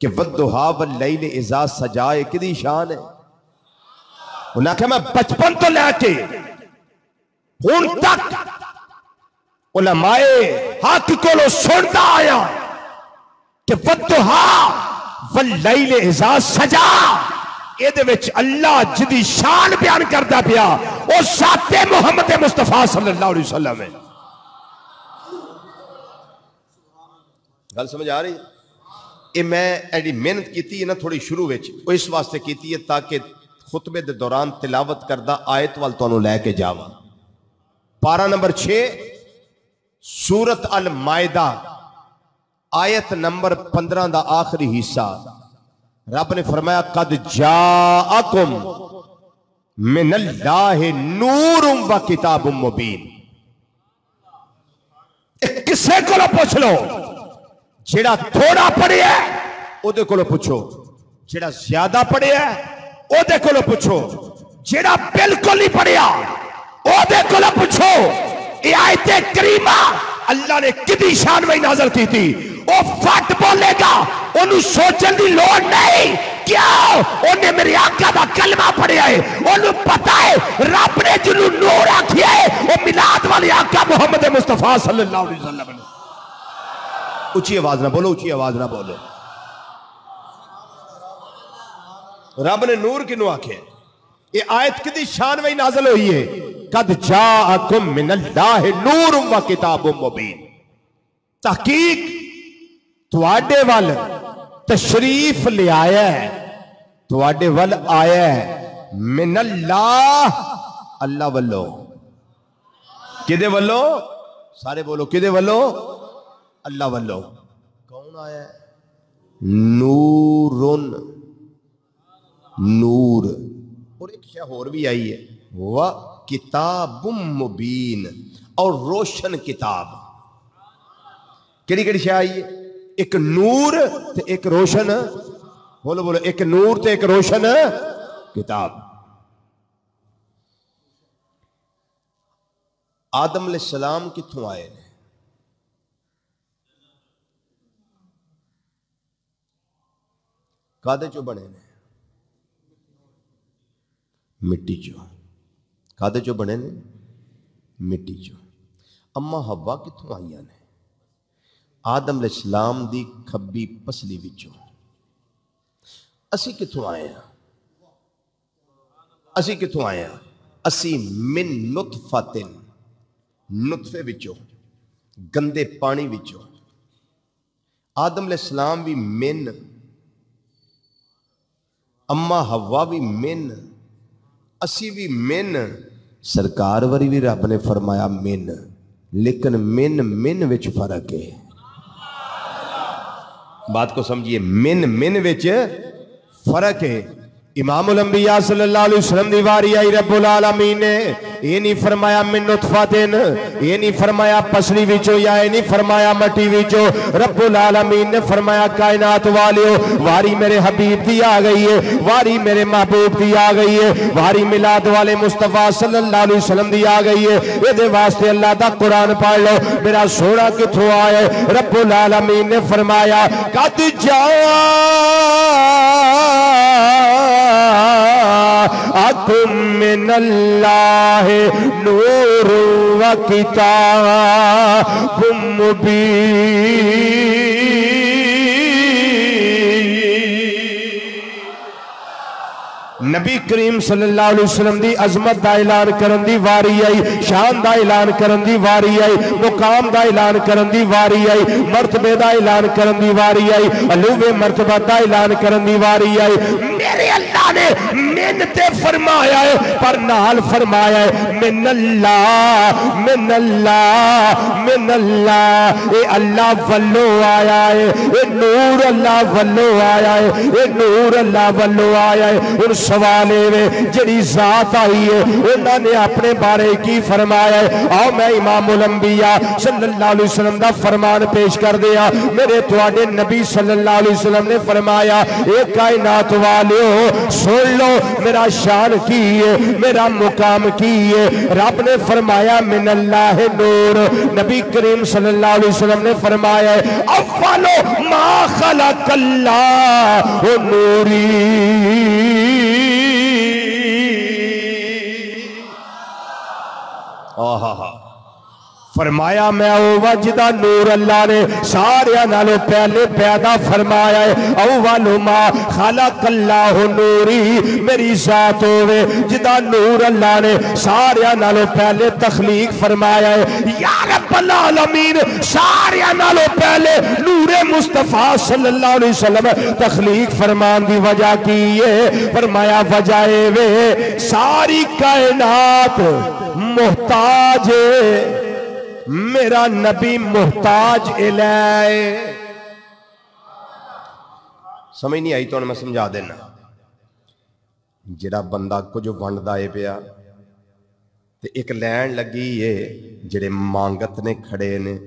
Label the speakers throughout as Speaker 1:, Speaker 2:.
Speaker 1: कि वदुहा वल्लैल इजा सजाए कि शान है? उन्हें आख्या मैं बचपन तो लैके हूँ तक उलमाए हक को सुनता आया कि वदुहा वल्लैल इजा सजा अल्लाह जिदी शान बयान करता पिया और साते मुहम्मद मुस्तफ़ा सल्लल्लाहु अलैहि गल समझ आ रही है? ਇਹ ਮੈਂ ਐਡੀ ਮਿਹਨਤ ਕੀਤੀ ਹੈ ਨਾ ਥੋੜੀ ਸ਼ੁਰੂ ਵਿੱਚ ਉਹ ਇਸ ਵਾਸਤੇ ਕੀਤੀ ਹੈ ਤਾਂ ਕਿ ਖੁਤਬੇ ਦੇ ਦੌਰਾਨ ਤਿਲਾਵਤ ਕਰਦਾ ਆਇਤ ਵੱਲ ਤੁਹਾਨੂੰ ਲੈ ਕੇ ਜਾਵਾਂ ਪਾਰਾ ਨੰਬਰ 6 ਸੂਰਤ ਅਲ ਮਾਇਦਾ आयत नंबर 15 का आखिरी हिस्सा रब ने फरमाया कद जाकुम मिनल्लाहि नूरुम व किताबुम मुबीन किसे को पूछ लो जेड़ा थोड़ा पढ़िया ओदे को पूछो जेड़ा ज़्यादा पढ़िया ओदे को पूछो जेड़ा बिल्कुल नहीं पढ़िया को पूछो ये आयते करीमा अल्लाह ने किदी शान में नाजर की थी। फट बोलेगा सोचने की का है है है मिलाद वाले आका मोहम्मद मुस्तफ़ा सल्लल्लाहु अलैहि वसल्लम ऊँची आवाज़ ना बोलो, ऊँची आवाज़ ना बोलो। रब ने नूर कि आखे? ये आयत कि शान में नाजल हुई है। कद जा नूर किताब मुबीन। तहकीक थोड़े वाल तशरीफ़ लिया है। थोड़े वाल आया है। मिनला अल्लाह वालों कि वालों सारे बोलो कि वालों अल्लाह वालों कौन आया? नूरुन। नूर। और एक शह और भी आई है। वह किताब मुबीन। और रोशन किताब। केड़ी केड़ी शह आई है? एक नूर ते एक रोशन। बोलो बोलो एक नूर ते एक रोशन किताब। आदम सलाम कितों आए ने? कादे चो बने ने। मिट्टी चो। कादे चो बने ने, मिट्टी चो। अम्मा हवा कितों आई ने? आदम इस्लाम की खब्बी पसली विचों। असी कितों आए हैं असी कितों आए हैं असी मिन नुतफातिन, नुतफे विचों, गंदे पानी विचों। आदम इस्लाम भी मिन अम्मा हवा भी मिन, असी भी मिन। सरकार वरी भी रब ने फरमाया मिन, लेकिन मिन मिन विच फ़र्क है। बात को समझिए, मिन मिन विच फ़र्क है। इमाम फरमाया कायनात वालियो वारी मेरे हबीब आ गई है वारी मेरे महबूब आ गई है वारी मिलाद वाले मुस्तफ़ा सल्लल्लाहु आ गई है ये वास्ते अल्लाह कुरान पढ़ लो मेरा सोना किथों आए रब्बुल आलमीन ने फरमाया कद मिनल्लाह नूर व किताब। नबी करीम सल्लल्लाहु अलैहि वसल्लम दी अजमत दा ऐलान करन दी वारी आई, शान दा ऐलान करन दी वारी आई, मुकाम दा ऐलान करन दी वारी आई, मर्तबे दा ऐलान करन दी वारी आई, अलूवे मर्तबा दा ऐलान करन दी वारी आई। मेरे अल्लाह ने मिन्नते फरमाया है, पर नाल फरमाया है मिन अल्लाह मिन अल्लाह ए अल्लाह वल्लो आया है, ए नूर अल्लाह वल्लो आया है, ए नूर अल्लाह वल्लो आया है। सवाल वे जी जात आई है, उन्होंने अपने बारे की फरमाया है। आओ, मैं इमाम उलंबिया वसल्लम का फरमान पेश कर दिया। मेरे थोड़े नबी वसल्लम ने फरमाया एक कायनात वाले हो सुन लो, मेरा शान की है, मेरा मुकाम की है। रब ने फरमाया मिन अल्लाह नूर। नबी करीम सल्लल्लाहु अलैहि वसल्लम ने फरमाया, अव्वलो मा खलकल्लाह नूरी। फरमाया मैं ओवा जिदा नूर अल्लाह ने सारिया नालों पहले पैदा फरमाया है अव्वल मा खलक अल्लाह नूरी मेरी जात होवे जिदा नूर अल्लाह ने सारिया नालों पहले तखलीक फरमाया है या रब्बल आलमीन सारिया नालों पहले नूरे मुस्तफ़ा सल्लल्लाहु अलैहि वसल्लम तखलीक फरमान दी वजह की है फरमाया वजह वे सारी कायनात मोहताज है मेरा नबी मुहताज इलाए समझ नहीं आई तो मैं समझा देना ਜਿਹੜਾ ਬੰਦਾ ਕੁਝ ਵੰਡਦਾ ਏ ਪਿਆ ਤੇ ਇੱਕ ਲੈਣ ਲੱਗੀ ਏ ਜਿਹੜੇ ਮੰਗਤ ਨੇ ਖੜੇ ਨੇ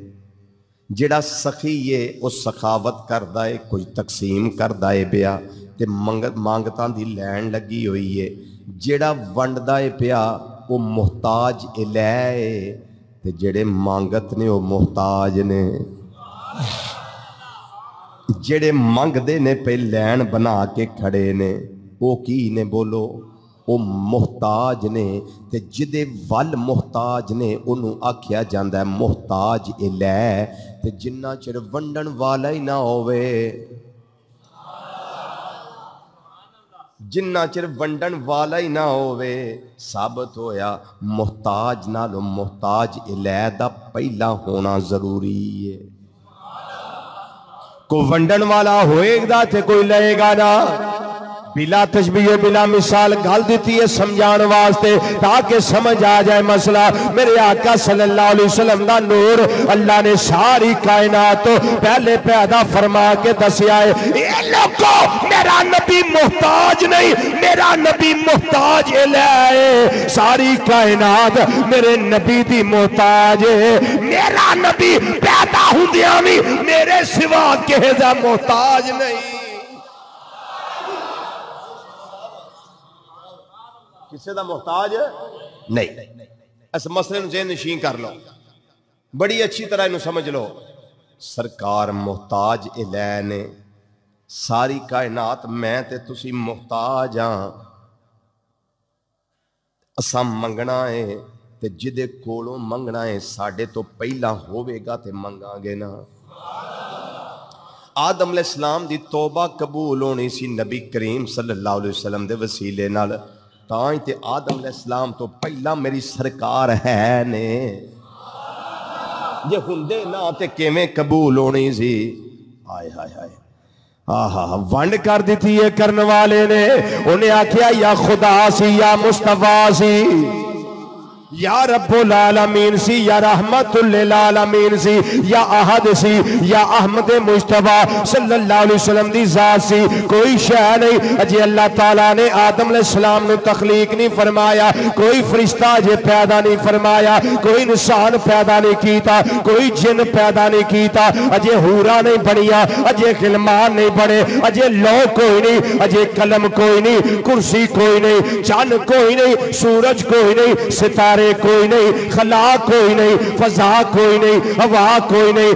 Speaker 1: ਜਿਹੜਾ ਸਖੀ ਏ ਉਹ ਸਖਾਵਤ ਕਰਦਾ ਏ ਕੁਝ ਤਕਸੀਮ ਕਰਦਾ ਏ ਪਿਆ ਤੇ ਮੰਗਤਾਂ ਦੀ ਲੈਣ ਲੱਗੀ ਹੋਈ ਏ ਜਿਹੜਾ ਵੰਡਦਾ ਏ ਪਿਆ ਉਹ ਮੁਹਤਾਜ ਇਲੈ ਏ ਤੇ ਜਿਹੜੇ ਮੰਗਤ ਨੇ ਉਹ ਮੁਹਤਾਜ ਨੇ। ਜਿਹੜੇ ਮੰਗਦੇ ਨੇ ਪਈ ਲੈਣ ਬਣਾ ਕੇ ਖੜੇ ਨੇ, ਉਹ ਕੀ ਨੇ ਬੋਲੋ? ਉਹ ਮੁਹਤਾਜ ਨੇ ਤੇ ਜਿਹਦੇ ਵੱਲ ਮੁਹਤਾਜ ਨੇ, ਉਹਨੂੰ ਆਖਿਆ ਜਾਂਦਾ ਮੁਹਤਾਜ ਇਲੈ ਤੇ ਜਿੰਨਾ ਚਿਰ ਵੰਡਣ ਵਾਲਾ ਹੀ ਨਾ ਹੋਵੇ। ਜਿੰਨਾ ਚਿਰ ਵੰਡਣ ਵਾਲਾ ਹੀ ਨਾ ਹੋਵੇ ਸਾਬਤ ਹੋਇਆ ਮੁਹਤਾਜ ਨਾਲੋਂ ਮੁਹਤਾਜ ਇਲੈ ਦਾ ਪਹਿਲਾ ਹੋਣਾ ਜ਼ਰੂਰੀ ਹੈ ਕੋ ਵੰਡਣ ਵਾਲਾ ਹੋਏਗਾ ਤੇ ਕੋਈ ਲਏਗਾ ਨਾ बिला तशबी बिला मिसाल गल दी है समझाने वास्ते ताकि समझ आ जाए मसला। मेरे आका सल्लल्लाहु अलैहि वसल्लम का नूर अल्लाह ने सारी कायनात तो पहले पैदा फरमा के दसिया है लोगो, मेरा नबी मुहताज नहीं, मेरा नबी मुहताज है सारी कायनात मेरे नबी की मुहताज मेरा नबी पैदा होंदिया भी मेरे सिवा किसी का मोहताज नहीं। ਕਿਸੇ ਦਾ ਮੁਹਤਾਜ ਨਹੀਂ ਇਸ ਮਸਲੇ ਨੂੰ ਜ਼ਹਿਨ ਨਸ਼ੀਨ ਕਰ ਲਓ ਬੜੀ ਅੱਛੀ ਤਰ੍ਹਾਂ ਇਹਨੂੰ ਸਮਝ ਲਓ ਸਰਕਾਰ ਮੁਹਤਾਜ ਇਲੈ ਨੇ ਸਾਰੀ ਕਾਇਨਾਤ ਮੈਂ ਤੇ ਤੁਸੀਂ ਮੁਹਤਾਜ ਆ ਅਸਾਂ ਮੰਗਣਾ ਏ ਤੇ ਜਿਹਦੇ ਕੋਲੋਂ ਮੰਗਣਾ ਏ ਸਾਡੇ ਤੋਂ ਪਹਿਲਾਂ ਹੋਵੇਗਾ ਤੇ ਮੰਗਾਂਗੇ ਨਾ ਆਦਮ ਅਲੈਹਿਸਲਾਮ ਦੀ ਤੋਬਾ ਕਬੂਲ ਹੋਣੀ ਸੀ ਨਬੀ ਕਰੀਮ ਸੱਲੱਲਾਹੁ ਅਲੈਹਿ ਵਸੱਲਮ ਦੇ ਵਸੀਲੇ ਨਾਲ ਤਾਂ ਹੀ ਤੇ ਆਦਮ ਅਲੈਹਿਸਲਾਮ ਤੋਂ ਪਹਿਲਾਂ ਮੇਰੀ ਸਰਕਾਰ ਹੈ ਨੇ ਜੇ ਹੁੰਦੇ ਨਾ ਤੇ ਕਿਵੇਂ ਕਬੂਲ ਹੋਣੀ ਸੀ ਹਾਏ ਹਾਏ ਹਾਏ ਆਹਾ ਵੰਡ ਕਰ ਦਿੱਤੀ ਇਹ ਕਰਨ ਵਾਲੇ ਨੇ ਉਹਨੇ ਆਖਿਆ ਯਾ ਖੁਦਾ ਸੀ ਯਾ ਮੁਸਤਫਾ ਸੀ या रब्बुल आलमीन सी, या रहमतुल आलमीन सी, या अहद सी, या अहमद मुस्तफ़ा सल्लल्लाहु अलैहि वसल्लम दी जात सी। कोई शय नहीं, अजे अल्लाह ताला ने आदम सलाम नु तखलीक नहीं फरमाया, कोई फरिश्ता अजे पैदा नहीं फरमाया, कोई इंसान पैदा नहीं कीता, कोई जिन पैदा नहीं कीता, अजे हूरा नहीं बनिया, अजे खिलमान नहीं बने, अजे लो कोई नहीं, अजे कलम कोई नहीं, कुर्सी कोई नहीं, चंद कोई नहीं, सूरज कोई नहीं, सितारे सितारे कोई नहीं, खला कोई नहीं, फजा कोई नहीं, हवा कोई नहीं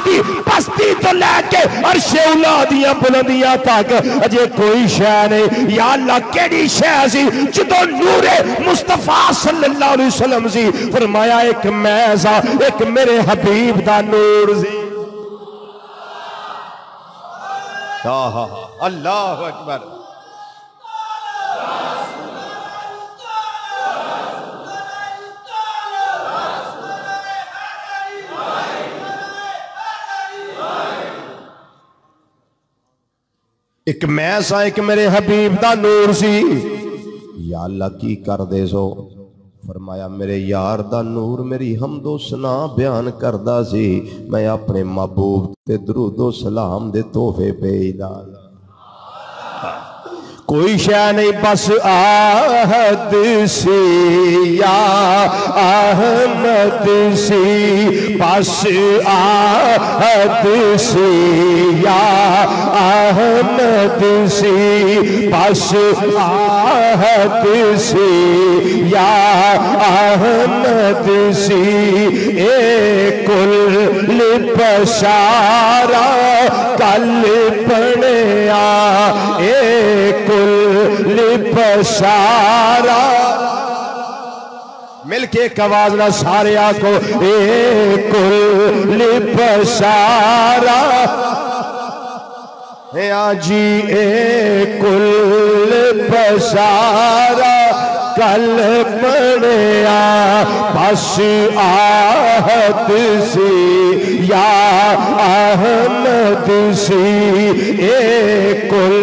Speaker 1: दी बस्ती तो लैके अरशे उला दिया बुलंदियाँ तक। अजे कोई शह नहीं, या अल्लाह केड़ी शह सी? जो नूरे मुस्तफ़ा सल्लल्लाहु अलैहि वसल्लम सी, फरमाया, एक मैं सा, एक मेरे हबीब दा नूर सी। अल्लाह अकबर। एक मैं सा एक मेरे हबीब का नूर सी यार अल्लाह की कर दे सो फरमाया मेरे यार दा नूर मेरी हमदो सना बयान करदा सी मैं अपने महबूब ते दरूदो सलाम दे तोहफे भेजदा कोई शह नहीं, बस आहद सी या अहमद सी, बस आहद सी या अहमद सी, बस आहद सी या अहमद सी। ए कुल लिपसारा कल बनया ए कुल लिपसारा मिलके एक आवाज़ ना सारे आको ए कुल लिपसारा आजी ए कुल पसारा। कल पड़िया, बस आहत सी, या अहमद सी ए कुल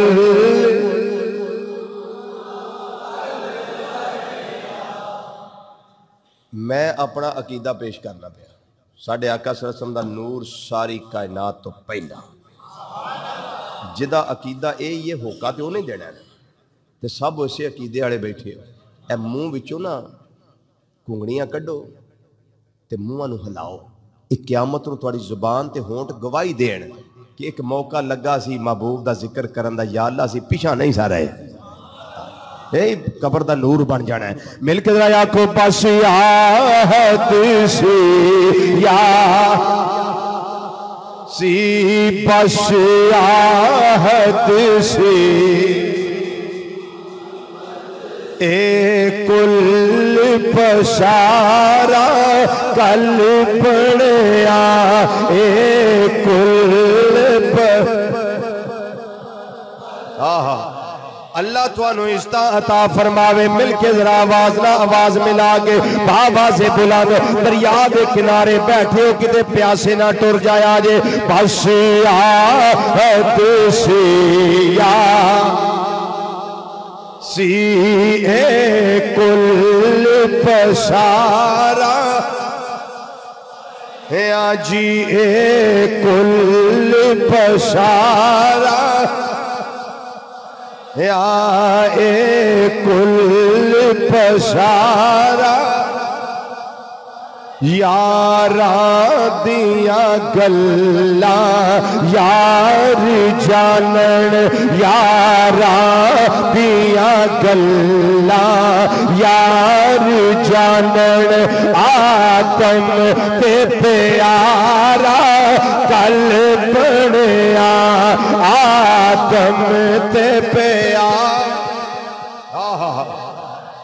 Speaker 1: मैं अपना अकीदा पेश करना पाया साढ़े आका सरसम का नूर सारी कायनात तो पहला जिदा अकीदा यही है होका तो उन्हें देना है तो सब उसे अकीदे वाले बैठे हो ए मूँह विचों ना कुंगड़ियाँ कड्डो तो मूँह हिलाओ एक क्यामत थोड़ी ज़ुबान ते होंठ गवाही देन कि एक मौका लगा सी महबूब का ज़िक्र करन दा या पिछा नहीं सा रहे कबर का नूर बन जाना है मिल के आखो बस आहत सी या सी बस आहत सी ए कुल पसारा कल पड़िया ए कुल प आहा अल्लाह थानू इस्ता अता फरमावे, मिल के जरा आवाज़ ना आवाज़ मिला के बाबा से बुला दो दरिया के किनारे बैठे हो किते प्यासे ना टुर जाया जे। बस सी ए कुल पसारा। है आजी, ए कुल पसारा। या ए कुल पसारा यारा दिया गल्ला, यार जानन, यारा दिया गल्ला, यार जानन आतम ते प्यारा कल पड़िया आतम ते प्यार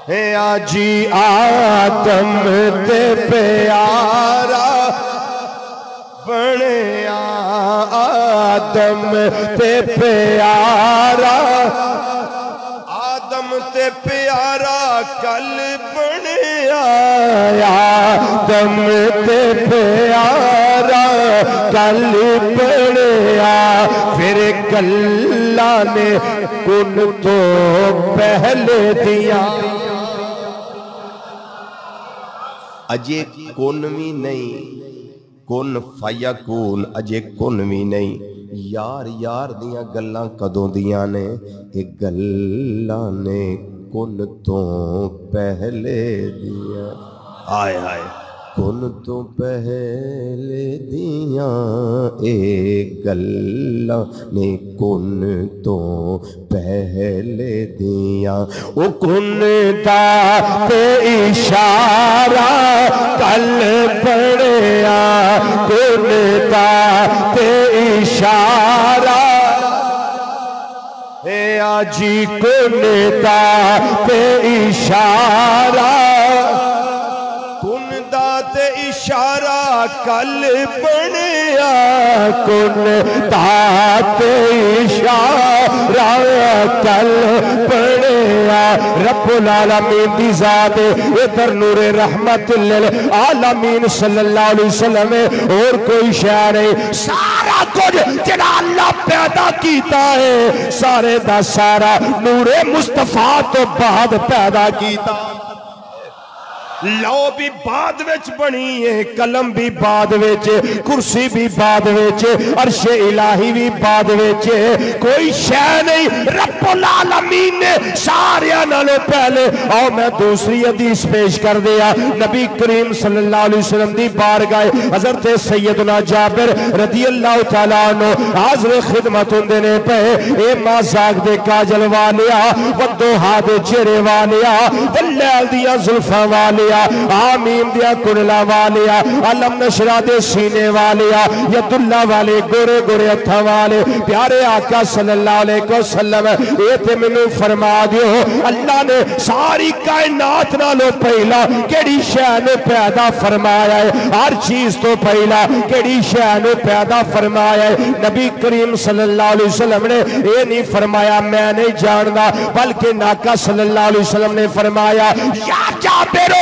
Speaker 1: है आजी आदम ते प्यारा बनया आदम ते प्यारा। आदम ते प्यारा कल बनया आदम ते प्यारा कल बनया फिर कल्ला ने कुन तो पहले दिया। अजे कुन भी नहीं, कुन फाया कून, अजे कुन भी नहीं। यार यार दिया गल्लां कदों दियाँ ने ये गल्लां ने कुन तो पहले दिया। आए आए। कुन तो पहले दिया ए गल्लां ने, कुन तो पहले दिया। ओ कुन दा ते इशारा कल पड़िया कुन दा ते इशारा। हे आजी, कुन दा ते इशारा कल बनया कुन दा ते इशारा कल बनया। रब्बुल आलमीन दी जात इधर नूरे रहमत लिल। आलमीन सल्लल्लाहु अलैहि वसल्लम और कोई शय नहीं। सारा कुछ जेड़ा अल्लाह पैदा कीता है, सारे दा सारा नूरे मुस्तफ़ा तो बाद पैदा कीता। लौ भी बाद बनी है कलम भी बाद कुर्सी भी बाद अरशे इलाही भी बाद कोई शह नहीं रपोलाल अमीन ने सारे नो पहले आओ मैं दूसरी अदीस पेश कर दिया नबी करीम सलम की बार गाए हज़रत सैयदना जाबिर रदी अल्लाह तला हाजर खिदमत होंगे ने पे ए मा साग दे काजल वालिया वो हाथ चेरे वालिया दलैल दिया जुल्फा वालिया वालिया आमीम दिया कुरला वालिया, अलम नशरा दे सीने वालिया, यदुल्ला वाले, गोरे गोरे हथा वाले, प्यारे आका सल्लल्लाहु अलैहि वसल्लम, ए ते मेनू फरमा दियो, अल्लाह ने सारी कायनात नालों पहला, केड़ी शै ने पैदा फरमाया है, हर चीज़ तो पहला, केड़ी शै ने पैदा फरमाया है, नबी करीम सल्लल्लाहु अलैहि वसल्लम ने ये नहीं फरमाया, मैं नहीं जानता बल्कि नाका सल्लल्लाहु अलैहि वसल्लम ने फरमाया, या जाबिरो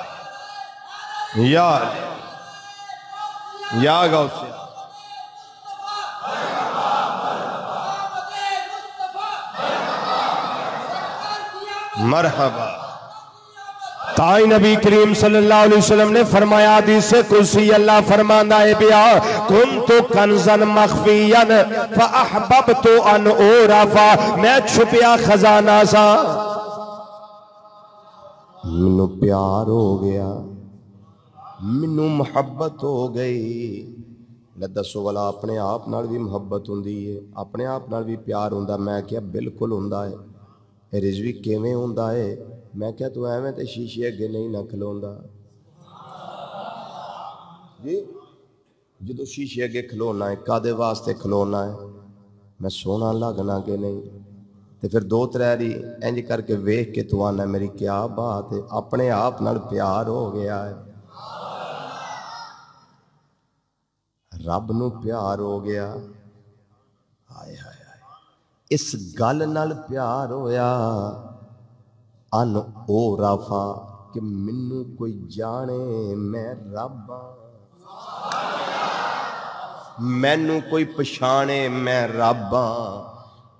Speaker 1: यार या गौसे मरहबा ताई नबी करीम सल्लल्लाहु अलैहि वसल्लम ने फरमाया हदीस से कुर्सी अल्लाह फरमांदा है बिया कुन तो कंजन मखफियन फअहबबतु अन उरफा मैं छुपिया खजाना सा। मैनू प्यार हो गया। ਮੈਨੂੰ ਮੁਹੱਬਤ ਹੋ ਗਈ ਲੈ ਦੱਸੋ ਵਾਲਾ ਆਪਣੇ ਆਪ ਨਾਲ ਵੀ ਮੁਹੱਬਤ ਹੁੰਦੀ ਏ ਆਪਣੇ ਆਪ ਨਾਲ ਵੀ ਪਿਆਰ ਹੁੰਦਾ ਮੈਂ ਕਿਹਾ ਬਿਲਕੁਲ ਹੁੰਦਾ ਏ ਇਹ ਰਿਜ਼ਵੀ ਕਿਵੇਂ ਹੁੰਦਾ ਏ ਮੈਂ ਕਿਹਾ ਤੂੰ ਐਵੇਂ ਤੇ ਸ਼ੀਸ਼ੇ ਅੱਗੇ ਨਹੀਂ ਨਾ ਖਲੋਂਦਾ ਜੀ ਜਦੋਂ ਸ਼ੀਸ਼ੇ ਅੱਗੇ ਖਲੋਣਾ ਹੈ ਕਾਦੇ ਵਾਸਤੇ ਖਲੋਣਾ ਹੈ ਮੈਂ ਸੋਹਣਾ ਲੱਗਣਾ ਕਿ ਨਹੀਂ ਤੇ ਫਿਰ ਦੋ ਤਰੇ ਦੀ ਇੰਜ ਕਰਕੇ ਵੇਖ ਕੇ ਤੂੰ ਆਣਾ ਮੇਰੀ ਕੀ ਬਾਤ ਹੈ ਆਪਣੇ ਆਪ ਨਾਲ ਪਿਆਰ ਹੋ ਗਿਆ ਹੈ ਰੱਬ ਨੂੰ ਪਿਆਰ ਹੋ ਗਿਆ ਹਾਏ ਹਾਏ ਹਾਏ ਇਸ ਗੱਲ ਨਾਲ ਪਿਆਰ ਹੋਇਆ ਅਨ ਉਹ ਰਾਫਾ ਕਿ ਮੈਨੂੰ ਕੋਈ ਜਾਣੇ ਮੈਂ ਰੱਬ ਆਂ। ਮੈਨੂੰ ਕੋਈ ਪਛਾਣੇ ਮੈਂ ਰੱਬ ਆਂ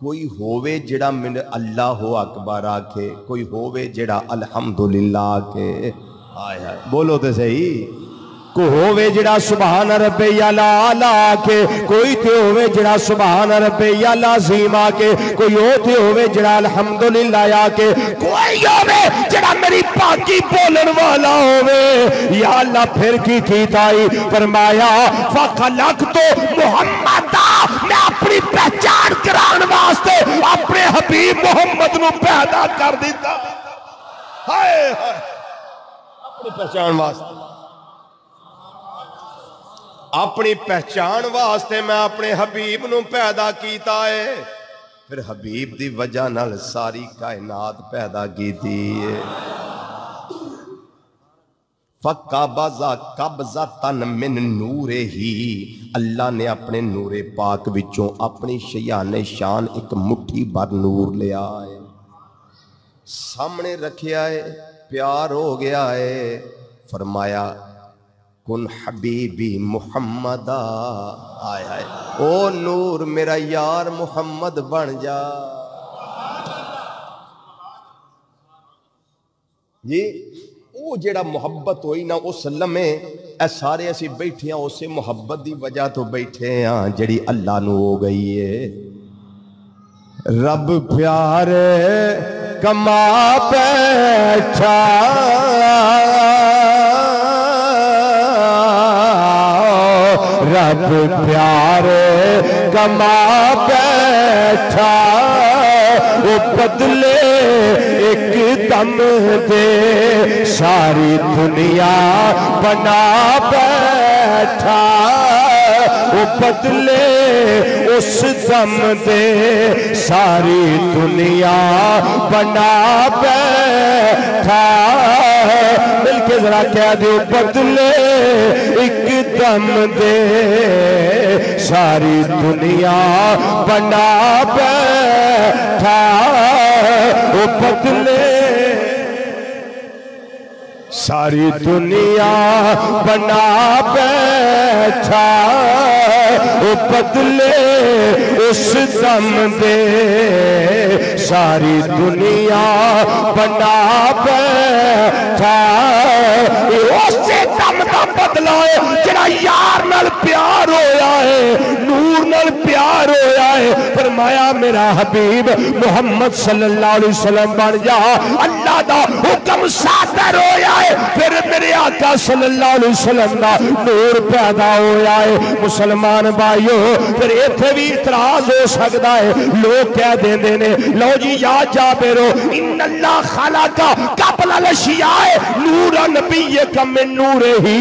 Speaker 1: ਕੋਈ ਹੋਵੇ ਜਿਹੜਾ ਮੈਨੂੰ ਅੱਲਾਹੁ ਅਕਬਰ ਆਖੇ ਕੋਈ ਹੋਵੇ ਜਿਹੜਾ ਅਲਹਮਦੁਲਿਲਾ ਆਖੇ ਹਾਏ ਹਾਏ ਬੋਲੋ ਤੇ ਸਹੀ को होवे जड़ा सुबहान रब्बे या ला ला के कोई ते होवे जड़ा सुबहान रब्बे या लाजीम आके कोई ओ ते होवे जड़ा अल्हम्दुलिल्लाह आके कोई होवे जड़ा मेरी पाकी बोलन वाला होवे या अल्लाह फिर की कीताई फरमाया फखलक तो मोहम्मद मैं अपनी पहचान कराने वास्ते अपने हबीब मोहम्मद नु पैदा कर दिता हाय हाय अपनी पहचान वास्ते अपनी पहचान वास्ते मैं अपने हबीब न पैदा किया है फिर हबीब की वजह न सारी कायनात पैदा की है फका बाजा कब्जा तन मिन नूरे ही। अल्लाह ने अपने नूरे पाक विचों अपनी शयान शान एक मुट्ठी भर नूर लिया है सामने रखिया है प्यार हो गया है फरमाया कुन हबीबी मुहम्मद आय हाय। ओ नूर मेरा यार मुहम्मद बन जा। जी वो जेड़ा मुहब्बत हुई ना, उस लमे ए सारे असि बैठे हाँ उस मुहब्बत की वजह तो बैठे हाँ जड़ी अल्लाह न हो गई है रब प्यार कमा पैठा रब प्यार कमा बैठा, वो बदले एक दम दे, सारी दुनिया बना बैठा, वो बदले उस दम दे, सारी दुनिया बना बैठा। मिलके जरा कह दो बदले एक दम दे, सारी दुनिया बना बैठा वो बदले। सारी दुनिया बना बैठा वो बदले। उस दम दे, सारी दुनिया बना बैठा उसे दम का बदला है जरा यार नाल प्यार होया है, नूर नाल प्यार होया है। फरमाया, मेरा हबीब मोहम्मद सल्लल्लाहु अलैहि वसल्लम बन जा। अल्लाह दा हुक्म सादर होया है, फिर मेरे आका सल्लल्लाहु अलैहि वसल्लम दा नूर पैदा होया है। मुसलमान भाइयों, फिर इथे भी इतराज हो सकता है। लोग कह देंदे ने, लो जी, या जाबिरो इन्नल्लाह खलाका कबल अलशियाए नूर नबी कम नूर ही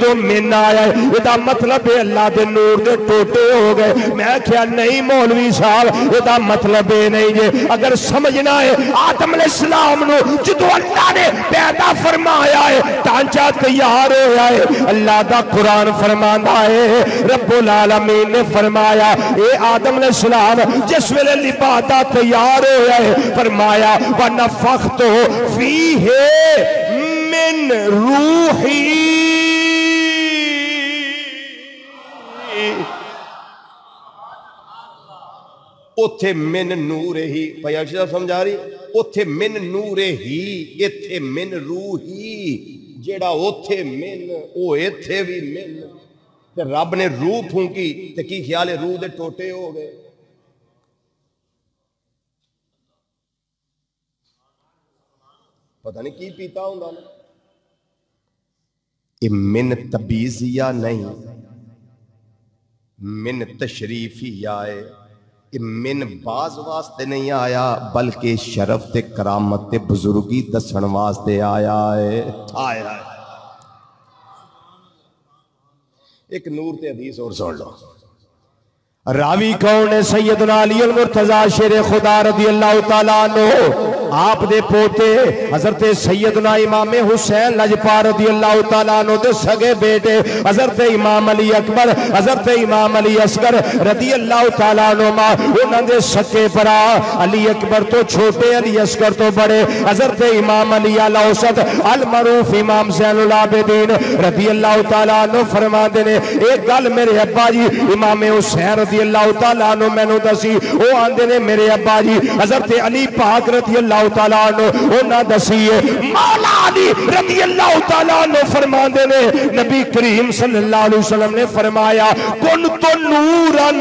Speaker 1: जो मेना आया यदा मतलब है अल्लाह के नूर के टोटे हो गए। मैं क्या नहीं मौलवी साहब यदा मतलब ये नहीं जे। अगर समझना है, आदम इस्लाम जो अल्लाह ने पैदा फरमाया है ढांचा तैयार हो। जाए अल्लाह का कुरान फरमाना है रबुल आलमीन ने फरमाया ये आदम ने सलाम जिस वेले लिपाता तैयार हो जाए फरमाया व नफख तो फ़ी है मिन रूही। ਉਥੇ ਮਿਨ ਨੂਰ ਹੀ ਭਾਈ ਅਕਸ਼ਰ ਸਾਹਿਬ ਸਮਝਾ ਰਹੀ ਉਥੇ ਮਿਨ ਨੂਰ ਹੀ ਇੱਥੇ ਮਿਨ ਰੂਹੀ ਜਿਹੜਾ ਉਥੇ ਮਿਨ ਉਹ ਇੱਥੇ ਵੀ ਮਿਨ ਤੇ ਰੱਬ ਨੇ ਰੂਹ ਫੂਕੀ ਤੇ ਕੀ ਖਿਆਲ ਹੈ ਰੂਹ ਦੇ ਟੋਟੇ ਹੋ ਗਏ ਪਤਾ ਨਹੀਂ ਕੀ ਪੀਤਾ ਹੁੰਦਾ ਨਾ ਇਹ ਮਿਨ ਤਬੀਜ਼ੀਆ ਨਹੀਂ ਮਿਨ मिन बाज वास्ते नहीं आया, बल्कि शरफ ते करामत ते बुजुर्गी दसन वास्ते आया है। आया है। एक नूर ते हदीस और सुन लो। रावी कौन है? सैयदना अली मुर्तजा, शेर खुदा रदी अल्लाह तआला नो आप दे पोते, हज़रत सैयदना इमाम हुसैन लजपा रदी अल्लाह तआला नो दे सगे बेटे, हज़रत इमाम अली अकबर, हज़रत इमाम अली असगर रदी अल्लाह तआला नो मा, उन्हां दे सके भरा, अली अकबर तो छोटे, अली असगर तो बड़े, हज़रत इमाम अली अल औसत अल मरूफ इमाम जैनुल आबिदीन रदी अल्लाह तआला नो फरमाते ने, एक गल मेरे अब्बा जी, इमाम हुसैन रदी अल्लाह तआला नो मैनू दसी, ओ आंदे ने मेरे अब्बा जी, हज़रत अली पाक रदी अल्लाह तआला नो दसी मौला अली अल्लाह तआला नो ने, नबी करीम अलैहि ने फरमाया, कुन तो नूरन।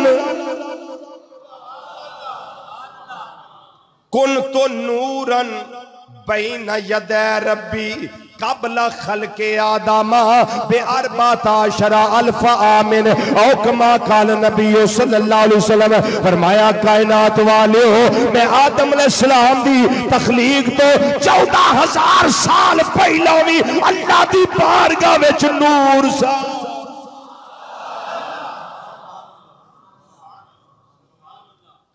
Speaker 1: कुन तो नूरन, बैन यदै रब्बी कबला खल के आदामा बे अरबाता शरा अल्फ़ा आमिन। औकमा काल नबी वसल्लम फरमाया, कायनात वाले हो मैं आदम सलाम दी तखलीक तो चौदह हज़ार साल पहला भी अल्लाह दी बारगाह नूर सा।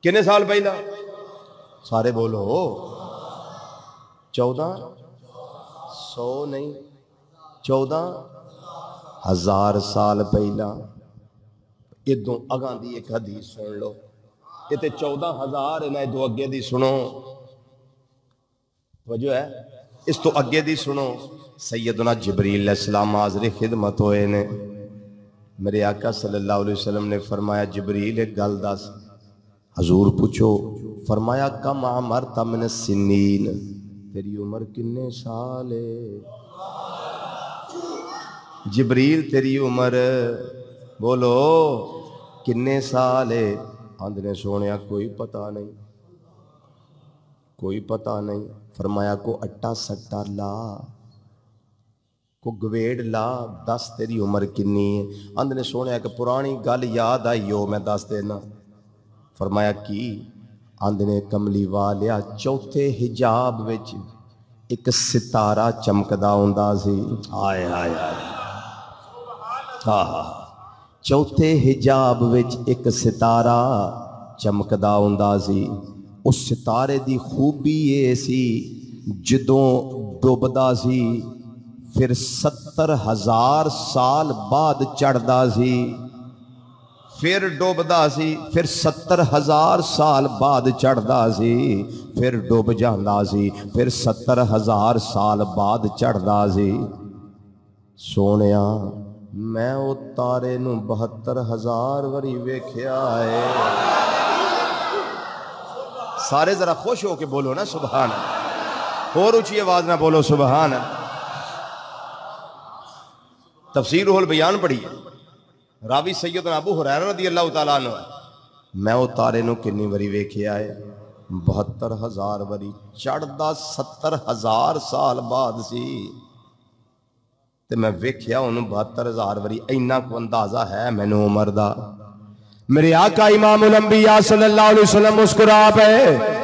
Speaker 1: किन्ने साल पहला? सारे बोलो। चौदह? सौ नहीं, चौदह हज़ार साल पहला। इदों अगां दी एक हदीस सुन लो। ये तो चौदह हज़ार ना, इदों अगे दी सुनो। वजो है, इस तो अगे दी सुनो। सैयदना जबरील इस्लाम हाजरे खिदमत होए ने। मेरे आका सल्लल्लाहु अलैहि वसल्लम ने फरमाया, जबरील, एक गल दस। हजूर पूछो, फरमाया, कम अमर तमन सिन्नीन। तेरी उम्र किन्ने साल है? जबरील, तेरी उम्र, बोलो, किन्ने साल है? आंदने सोने कोई पता नहीं, कोई पता नहीं। फरमाया, को अट्टा सट्टा ला, को गवेड़ ला, दस तेरी उम्र किन्नी है। आंदने सोने एक पुरानी गल याद आई हो मैं दस देना। फरमाया, की? आंदे ने कमली वालिया चौथे हिजाब विच एक सितारा चमकदा हुंदा सी आए हाय हा चौथे हिजाब विच एक सितारा चमकदा हुंदा उस सितारे दी खूबी ये सी जदों डुबदा सी फिर सत्तर हज़ार साल बाद चढ़ता सी फिर डुबदा सी, फिर सत्तर हज़ार साल बाद चढ़दा सी, फिर डुब जाता सी, फिर सत्तर हज़ार साल बाद चढ़दा सी। सोने मैं वो तारे बहत्तर हज़ार वरी वेख्या है। सारे ज़रा खुश हो के बोलो ना सुबहान और उची आवाज़ ना बोलो सुबहान तफसीर बयान पढ़ी रावी सैयद अबू हुरैर रदी अल्लाह तला मैं वह तारे किन्नी वारी वेख्या है बहत्तर हज़ार वरी चढ़ता सत्तर हज़ार साल बाद सी। ते मैं वेख्या उन्होंने बहत्तर हज़ार वरी, इन्ना को अंदाज़ा है मैनू उम्र का मेरे आका इमाम उलंबिया सल्लल्लाहु अलैहि वसल्लम मुस्कुरा पे।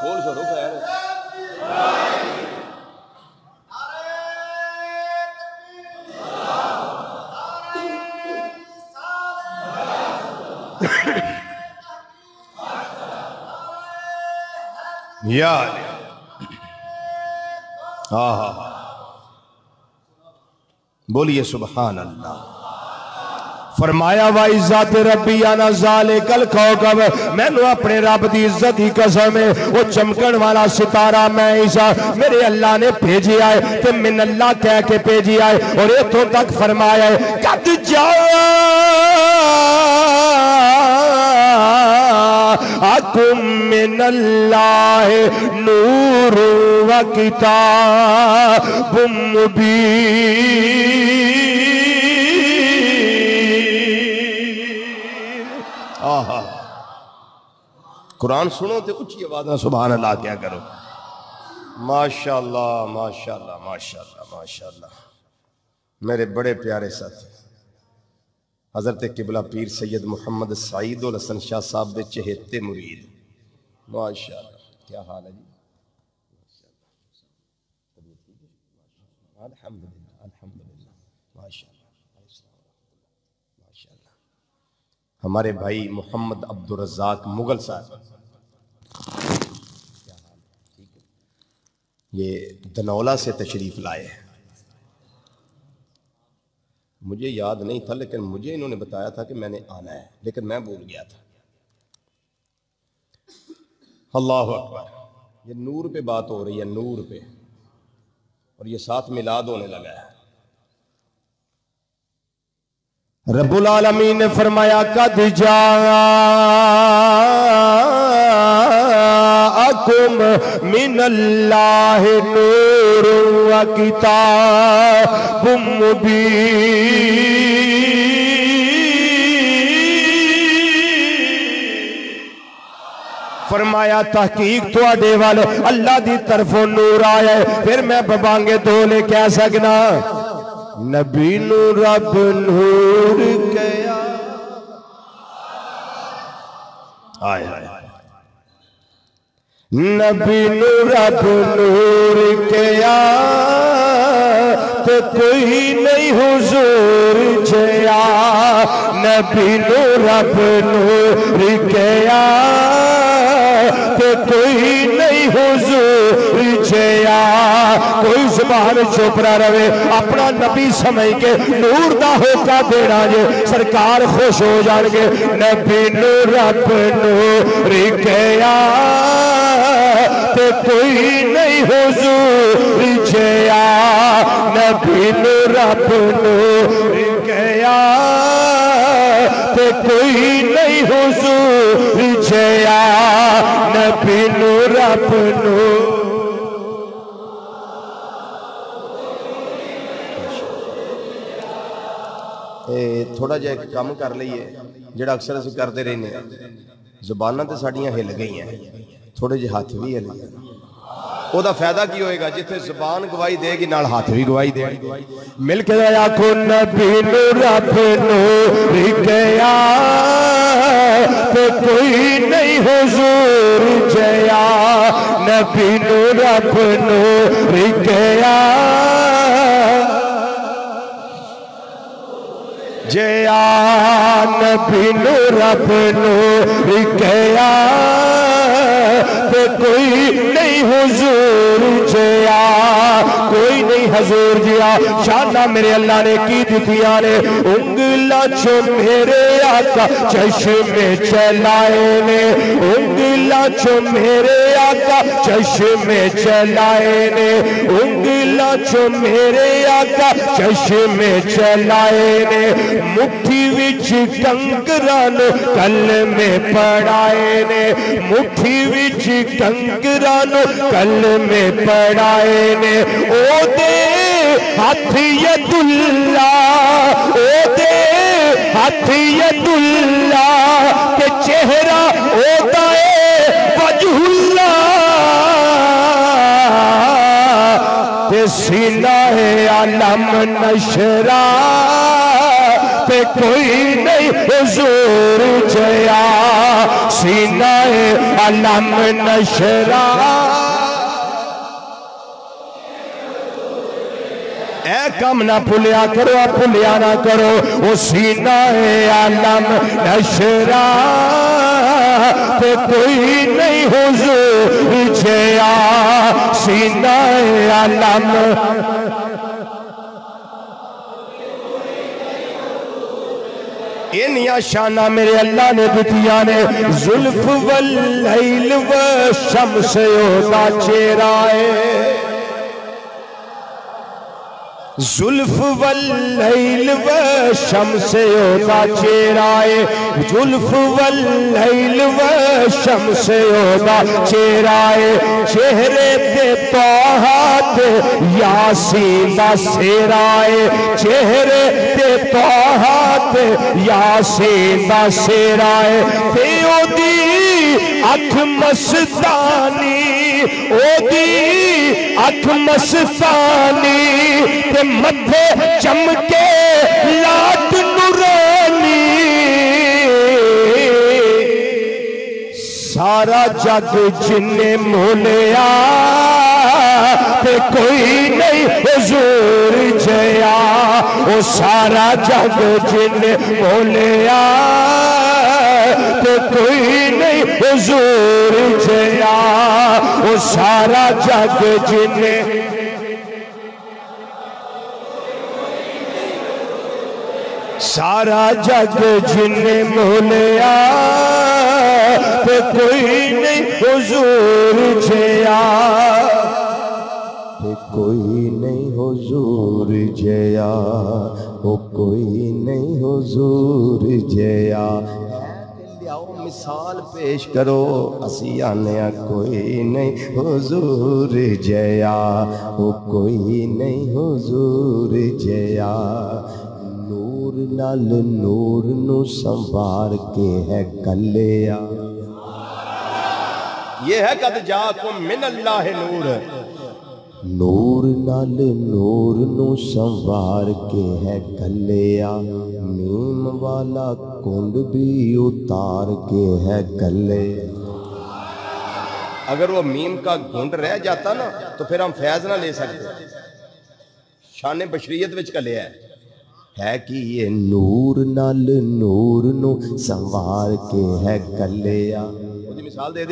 Speaker 1: खोल छोड़ो खैर यार हाँ। हाँ बोलिए सुबहान अल्लाह फरमाया वा इज़्ज़त रबी आना जाले, कल कब? मैनू अपने रब की इज़्ज़त की कसम है। वो चमकन वाला सितारा मैं ईसा मेरे अल्लाह ने भेजिया है ते मिन अल्लाह कह के भेजिया है और इतों तक फरमाया है, कद जाओ अकुम मिन अल्लाह नूर व किताब मुबीन। कुरान सुनो तो उच्ची आवाज़ में सुबहान अल्लाह क्या करो। माशाल्लाह माशाल्लाह माशाल्लाह माशाल्लाह। मेरे बड़े प्यारे साथी, हज़रत किबला पीर सैयद मोहम्मद सईद उल हसन शाह साहब के चहेते मुरीद। माशाल्लाह, क्या हाल है जी? हमारे भाई मोहम्मद अब्दुल रज़ाक मुगल साहब। ये दनौला से तशरीफ़ लाए हैं। मुझे याद नहीं था, लेकिन मुझे इन्होंने बताया था कि मैंने आना है, लेकिन मैं भूल गया था। अल्लाह अकबर, ये नूर पे बात हो रही है, नूर पे। और ये साथ मिलाद होने लगा है। रबुल आलमीन ने फरमाया, कद जा अकुम मिनल्लाह नूर किताब फरमाया, तहकीक थोड़े वाल अल्लाह की तरफों नूर आया है, फिर मैं बबांगे दोले कह सकना, नबी नु रब नूर गया आए। नबी नु रब नूर गया तो कोई नहीं हुजूर जया नबी नु रब नूर गया तो कोई नहीं हुजूर, जया। कोई ज़ुबान चुप रवे अपना नबी समझ के नूर का होका देना जे। सरकार खुश हो जाएँगे। नबी नु रब नूर गया ते कोई नहीं हुजूर, जया। नबी नु रब नूर गया ते कोई नहीं हुजूर, जया। अपनो। थोड़ा जहा एक काम कर लीए जो अक्सर अस करते रहने जबाना तो साड़िया हिल गई हैं
Speaker 2: थोड़े जे हाथ भी हिल गए। ਉਹਦਾ ਫਾਇਦਾ ਕੀ ਹੋਏਗਾ ਜਿੱਥੇ ਜ਼ੁਬਾਨ ਗਵਾਹੀ ਦੇਗੀ ਨਾਲ ਹੱਥ ਵੀ ਗਵਾਹੀ ਦੇਣਗੇ
Speaker 1: ਮਿਲ ਕੇ ਆਖੋ ਨਬੀ ਨੂੰ ਰੱਬ ਨੂੰ ਰਿਕਿਆ ਤੇ ਕੋਈ ਨਹੀਂ ਹੁਜ਼ੂਰ ਜਿਆ ਨਬੀ ਨੂੰ ਰੱਬ ਨੂੰ ਰਿਕਿਆ ਜਿਆ ਨਬੀ ਨੂੰ ਰੱਬ ਨੂੰ ਰਿਕਿਆ कोई नहीं हजूर जया, कोई नहीं हजूर जिया। शाना मेरे अल्लाह ने की दिखिया ने। उन चो मेरे आका, चश्मे चलाए ने उंगला चो मेरे आका, चश्मे चलाए ने उंगला चो मेरे आका, चश्मे चलाए ने मुट्ठी विच कंकरा कल में पढ़ाए ने मुट्ठी विच कंकरा कल में पढ़ाए ने ओदे हाथ यदुल्ला ओदे हाथ यदुल्ला के चेहरा ओदा वजहुल्ला ते सीना है आलम नशरा पे कोई नहीं हुजूर जया। सीना है आलम नशरा। ए कम ना भुलिया करो भुलिया ना करो। वो सीना है आलम, नशरा। पे कोई नहीं हुजूर जया सीना है आलम। इनिया शाना मेरे अल्लाह ने दितिया ने, जुल्फ वल्लैल व शम्स ओदा चेहरा है। जुल्फ वल्लैल व शम्स ओदा चेहरा है जुल्फ वल्लैल व शम्स ओदा चेहरा है चेहरे ते तोहात, यासीन दा सेरा है चेहरे ते तोहात, यासीन दा सेरा है ते ओदी अख मस्तानी ओदी अख मस्तानी ते मथे चमके लाट नुरानी सारा जग जिन्ने मोलिया ते कोई नहीं हुजूर जया। वो सारा जग जिन्ने मोलिया ते कोई नहीं, हुजूर जया, वो सारा जग जिन्ने सारा जग जिन्ने मोलिया ते कोई नहीं, हुजूर जया।
Speaker 3: कोई नहीं, हुजूर जया ओ कोई नहीं, हुजूर जया। मिसाल पेश करो, असी आने कोई नहीं, हुजूर जया। ओ कोई नहीं, हुजूर जया। नूर नाल नूर नु संवार के है कलिया
Speaker 2: ये है कद जाकुम मिन अल्लाह नूर
Speaker 3: ਨੂਰ ਨਾਲ ਨੂਰ ਨੂੰ ਸੰਵਾਰ ਕੇ ਹੈ ਕੱਲਿਆ ਮੀਮ ਵਾਲਾ ਕੁੰਡ ਵੀ ਉਤਾਰ ਕੇ ਹੈ ਕੱਲੇ
Speaker 2: अगर वो मीम का घुंड रह जाता ना तो फिर हम फैज ना ले सकते शान बशरीयत विच कलिया है
Speaker 3: ਹੈ ਕਿ ਇਹ ਨੂਰ ਨਾਲ ਨੂਰ ਨੂੰ ਸੰਵਾਰ ਕੇ ਹੈ ਕੱਲਿਆ
Speaker 2: ਉਹਦੀ ਮਿਸਾਲ ਦੇ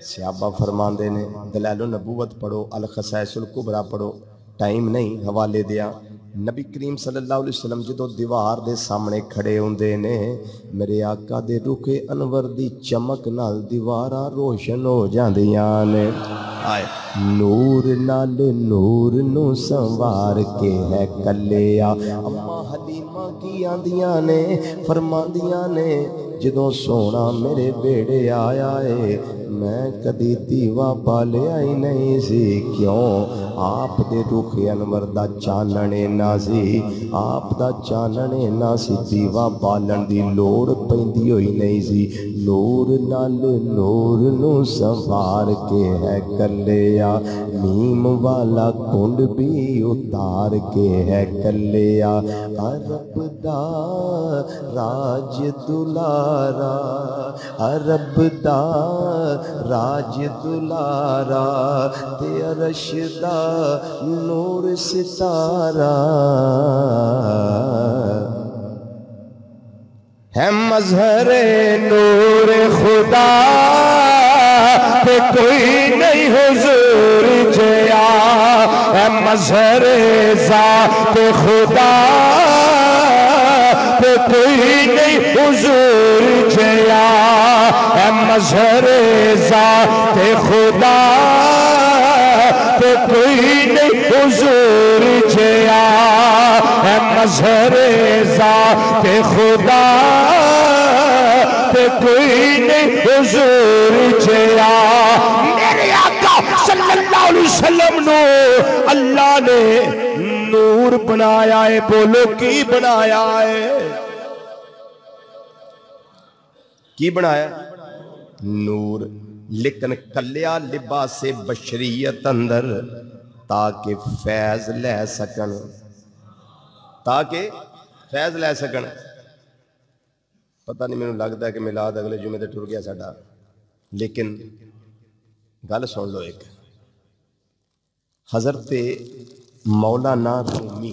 Speaker 2: ਦਿਆਂ
Speaker 3: ਸਿਆਬਾ ਫਰਮਾਉਂਦੇ ਨੇ ਦਲਾਲੁ ਨਬੂਵਤ ਪੜੋ ਅਲ ਖਸਾਇਸੁਲ ਕੁਬਰਾ ਪੜੋ ਟਾਈਮ ਨਹੀਂ ਹਵਾਲੇ ਦਿਆਂ ਨਬੀ ਕਰੀਮ ਸੱਲੱਲਾਹੁ ਅਲੈਹਿ ਵਸੱਲਮ ਜਦੋਂ ਦੀਵਾਰ ਦੇ ਸਾਹਮਣੇ ਖੜੇ ਹੁੰਦੇ ਨੇ ਮੇਰੇ ਆਕਾ ਦੇ ਰੁਖੇ ਅਨਵਰ ਦੀ ਚਮਕ ਨਾਲ ਦੀਵਾਰਾਂ ਰੋਸ਼ਨ ਹੋ ਜਾਂਦੀਆਂ ਨੇ
Speaker 2: ਆਏ
Speaker 3: ਨੂਰ ਨਾਲ ਨੂਰ ਨੂੰ ਸੰਵਾਰ ਕੇ ਹੈ ਕੱਲਿਆ ਅੰਮਾ ਹਲੀਮਾ ਕੀ ਆਂਦੀਆਂ ਨੇ ਫਰਮਾਂਦੀਆਂ ਨੇ
Speaker 1: ਜਦੋਂ ਸੋਹਣਾ ਮੇਰੇ ਬੇੜੇ ਆਇਆ ਏ ਮੈਂ ਕਦੀ ਦੀਵਾ ਬਾਲਿਆ ਹੀ ਨਹੀਂ ਸੀ ਕਿਉਂ ਆਪ ਦੇ ਰੁਖ ਅਨਵਰ ਦਾ ਚਾਨਣ ਨਾ ਸੀ ਆਪ ਦਾ ਚਾਨਣ ਨਾ ਸੀ ਦੀਵਾ ਬਾਲਣ ਦੀ ਲੋੜ ਪੈਂਦੀ ਹੋਈ ਨਹੀਂ ਸੀ ਨੂਰ ਨਾਲ ਨੂਰ ਨੂੰ ਸੰਵਾਰ ਕੇ ਹੈ ਕੱਲਿਆ ਨੀਮ ਵਾਲਾ ਕੁੰਡ ਵੀ ਉਤਾਰ ਕੇ ਹੈ ਕੱਲਿਆ ਅਰਬ ਦਾ ਰਾਜ ਦੁਲਾਰਾ ਅਰਬ ਦਾ राज दुलारा, ते अरशदा नूर सितारा।
Speaker 4: है मजहर नूर खुदा, ते कोई नहीं हुजूर जया। है मजहर जा खुदा। पे कोई नहीं, हुजूर जया है मजहर खुदा पे कोई नहीं, हुजूर जया है मजहर जात खुदा पे कोई नहीं, हुजूर जया। मेरे आका सल्लल्लाहु अलैहि वसल्लम नो अल्लाह ने नूर बनाया है बोलो की बनाया है
Speaker 1: ਕੀ ਬਣਾਇਆ ਨੂਰ ਲੇਕਿਨ ਕੱਲਿਆ ਲਿਬਾਸੇ ਬਸ਼ਰੀਅਤ ਅੰਦਰ ਤਾਂ ਕਿ ਫੈਜ਼ ਲੈ ਸਕਣ ਤਾਂ ਕਿ ਫੈਜ਼ ਲੈ ਸਕਣ ਪਤਾ ਨਹੀਂ ਮੈਨੂੰ ਲੱਗਦਾ ਕਿ ਮਿਲਾਦ ਅਗਲੇ ਜੁਮੇ ਤੇ ਟੁਰ ਗਿਆ ਸਾਡਾ ਲੇਕਿਨ ਗੱਲ ਸੁਣ ਲਓ ਇੱਕ हजरत मौलाना रूमी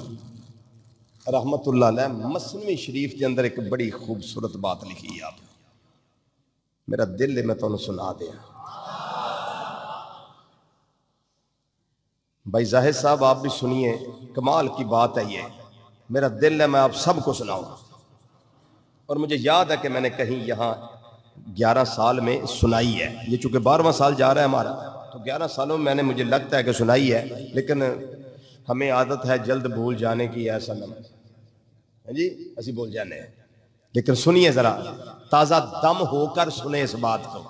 Speaker 1: अलैह, मसनवी शरीफ के अंदर एक बड़ी खूबसूरत बात लिखी है आप मेरा दिल है, मैं तुम्हें सुना दिया भाई जाहिद साहब, आप भी सुनिए, कमाल की बात है ये। मेरा दिल है, मैं आप सबको सुनाऊं। और मुझे याद है कि मैंने कहीं यहाँ ग्यारह साल में सुनाई है। ये चूँकि बारहवां साल जा रहा है हमारा तो ग्यारह सालों में मैंने, मुझे लगता है कि सुनाई है, लेकिन हमें आदत है जल्द भूल जाने की ऐसा न है जी? असि भूल जाने हैं। लेकिन सुनिए जरा, ताज़ा दम होकर सुने इस बात को।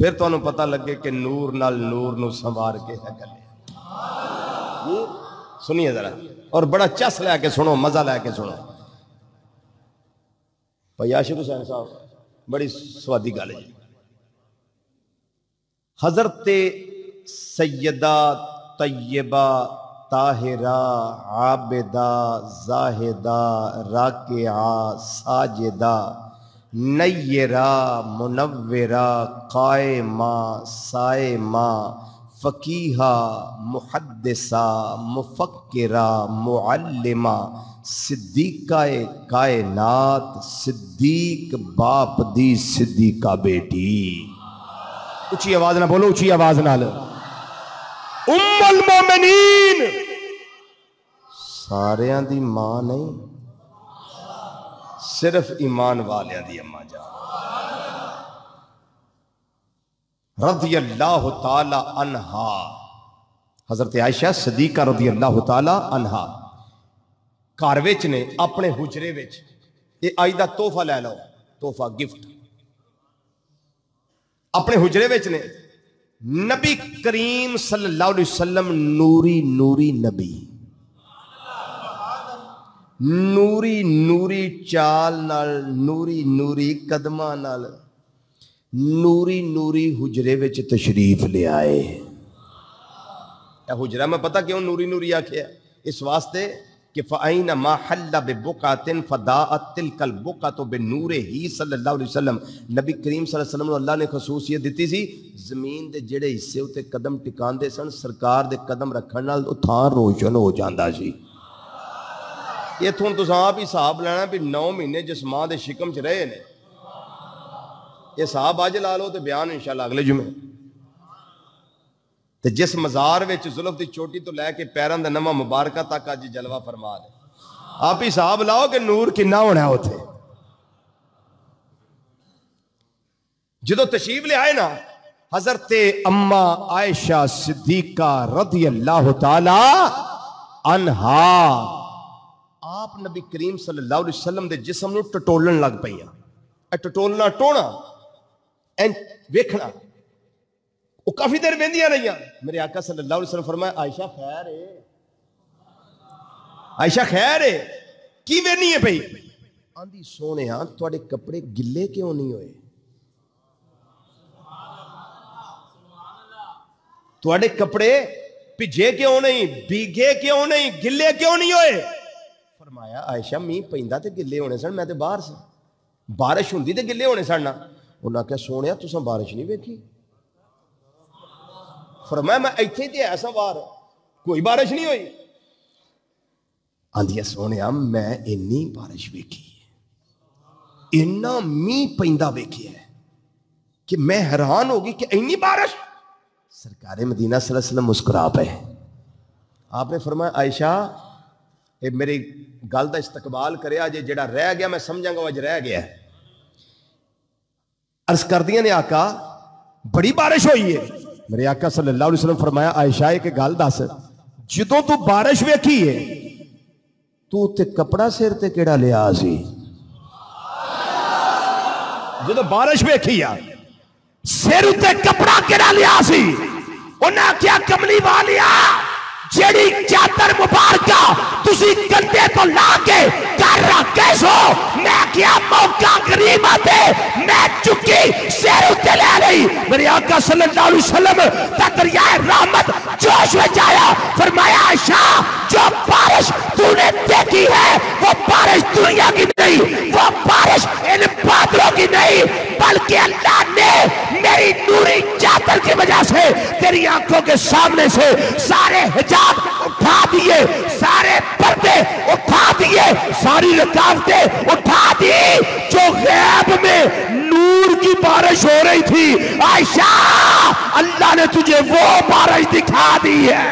Speaker 1: फिर तो पता लगे कि नूर नाल नूर नु संवार के है सुनिए जरा, और बड़ा चस लैके सुनो, मज़ा लैके सुनो। भाई आशिक हुसैन साहब, बड़ी स्वादी गल है हज़रत सैयदा तय्यबा ताहिरा, आबिदा, जाहिदा राकिया साजिदा नैयरा मुनव्वरा, कायमा, सायमा, फ़कीहा, मुहद्दिसा, मुफक्किरा, मुअल्लिमा सिद्दीका कायनात, सिद्दीक बाप दी सिद्दीका बेटी।
Speaker 4: उची आवाज़ ना बोलो उची आवाज़ नाल। उम्मल मोमिनीन।
Speaker 1: सारियाँ दी माँ नहीं, सिर्फ़ ईमान वालियाँ दी अम्मा जान। रज़ी अल्लाह तला अनहा। हज़रत आयशा सदीका रज़ी अल्लाह तला अनहा। घर विच ने, अपने हुजरे विच ये आई का तोहफा लै लो, तोहफा गिफ्ट। अपने हुजरे विच ने नबी करीम सल्लल्लाहु अलैहि वसल्लम नूरी नूरी नबी। नूरी नूरी चाल नाल, नूरी नूरी कदम नाल, नूरी नूरी हुजरे विच तशरीफ़ ले आए। हुजरा मैं पता क्यों नूरी नूरी आखिया इस वास्ते कि फ़ाइन मा हल्ला बेबुका तिन फ़दा तिलकल तो बे नूर ही सल्ला वसलम नबी करीम सलम अल्लाह ने खसूसियत दी सी, ज़मीन के जड़े हिस्से उत्ते कदम टिकाते सन, सरकार के कदम रखने थान रोशन हो जाता सी। इतों तुम आप हिसाब लैना भी नौ महीने जिस माँ के शिकम च रहे हिसाब अज ला लो तो बयान इंशाला अगले जुमे। तो जिस मजार में जुल्फ की चोटी तो लैके ਕੇ का नवा मुबारक तक अज जलवा फरमा दे। आप ही हिसाब लाओ कि नूर कि होना उ जो तशीब तशीफ लियाए ना, हज़रत अम्मा आयशा सिद्दीका रदी अल्लाह अनहा, आप नबी करीम सल्लल्लाहु अलैहि वसल्लम के जिसम टटोलन लग पई टटोलना टोना वेखना वो काफ़ी देर बहदियाँ रही मेरे आका सल्लल्लाहु अलैहि वसल्लम फरमाया, आयशा, खैर है। आयशा, खैर है? की वेनी है भाई? आंधी, सोने हाँ थोड़े कपड़े गिले क्यों नहीं हुए? थोड़े कपड़े भिजे क्यों नहीं? भीगे क्यों नहीं? गिले क्यों नहीं हुए? फरमाया, आयशा, मीह पा तो गिले होने सन, मैं तो बाहर बारिश होंगी तो गिले होने सन ना। उन्हें आख्या सोने, तुसा बारिश नहीं वेखी? फरमाया, मैं इतने तो ऐसा वार कोई बारिश नहीं हुई? आंधिया सोने मैं इन्नी बारिश वेखी इन्ना मीह पा वेखी है कि मैं हैरान होगी कि इन्नी बारिश। सरकारी मदीना सलम मुस्कुरा पे। आपने फरमाया, आयशा ये मेरी गल का इस्तकबाल कर जो रह गया, मैं समझागा अज रह गया अर्ज़ कर दिया ने आका, बड़ी बारिश हुई है मेरे आका सल्लल्लाहु अलैहि वसल्लम फरमाया आयशा एक गल दस ਜਦੋਂ ਤੂੰ ਬਾਰਿਸ਼ ਵੇਖੀ ਏ ਤੂੰ ਉੱਤੇ ਕਪੜਾ ਸਿਰ ਤੇ ਕਿਹੜਾ ਲਿਆ ਸੀ ਜਦੋਂ ਬਾਰਿਸ਼ ਵੇਖੀ ਆ
Speaker 4: ਸਿਰ ਉੱਤੇ ਕਪੜਾ ਕਿਹੜਾ ਲਿਆ ਸੀ ਉਹਨਾਂ ਆਖਿਆ ਕਮਲੀ ਵਾਲਿਆ ਜਿਹੜੀ ਚਾਦਰ ਮੁਬਾਰਕਾ ਤੁਸੀਂ ਕੰਧੇ ਤੋਂ ਲਾ ਕੇ कर रकेश हो मैं क्या मौका करीब आते मैं चुकी शेर उते ले आई मेरे आका सल्लल्लाहु अलैहि वसल्लम का दरिया रहमत जोश में आया फरमाया आयशा जो बारिश तूने देखी है वो बारिश दुनिया की नहीं वो बारिश इन बादलों की नहीं बल्कि अल्लाह ने मेरी नूरी चादर की वजह से तेरी आँखों के सामने से सारे हिजाब उठा दिए सारे पर्दे उठा दिए सारी रुकावटें उठा दी, जो गैब में नूर की बारिश हो रही थी। आयशा, अल्लाह ने तुझे वो बारिश दिखा दी है।